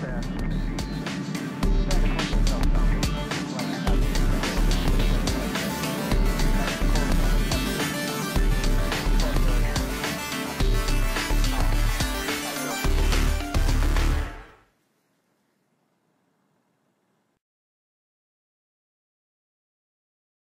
there.